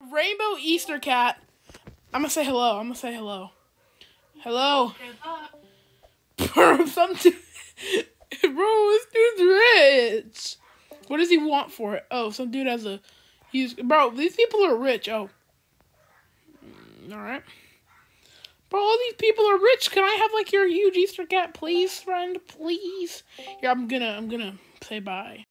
Rainbow Easter cat. I'm gonna say hello. I'm gonna say hello. Hello. Bro, some dude. Bro, this dude's rich. What does he want for it? Oh, some dude has a. He's bro. These people are rich. Oh. Mm, all right. Bro, all these people are rich. Can I have like your huge Easter cat, please, friend? Please. Yeah, I'm gonna. I'm gonna say bye.